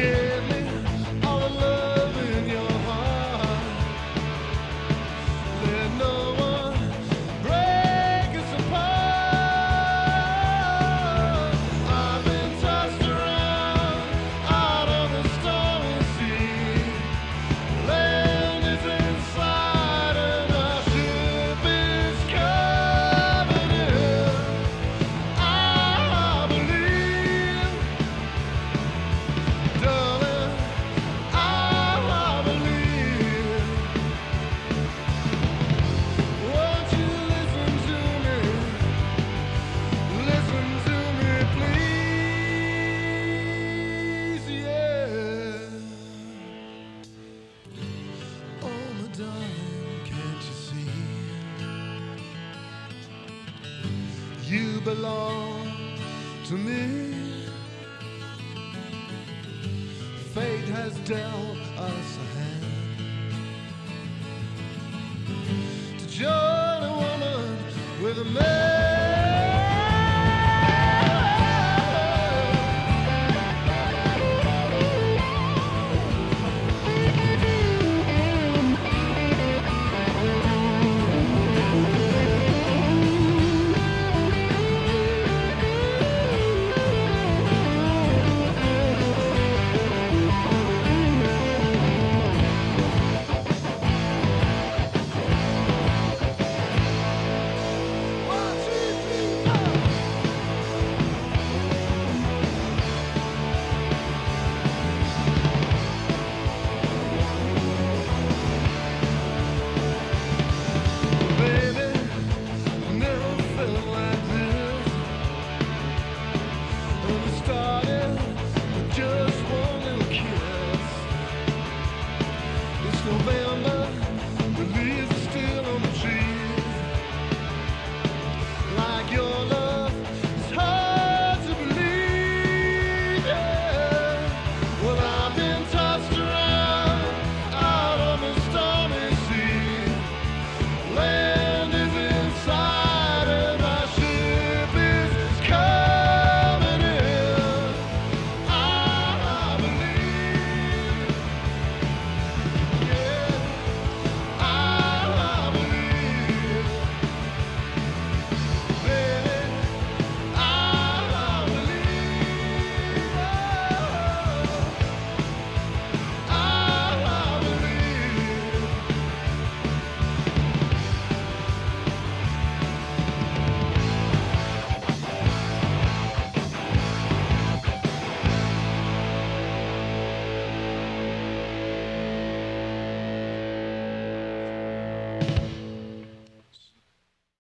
Again. belong to me. Fate has dealt us a hand to join a woman with a man. November.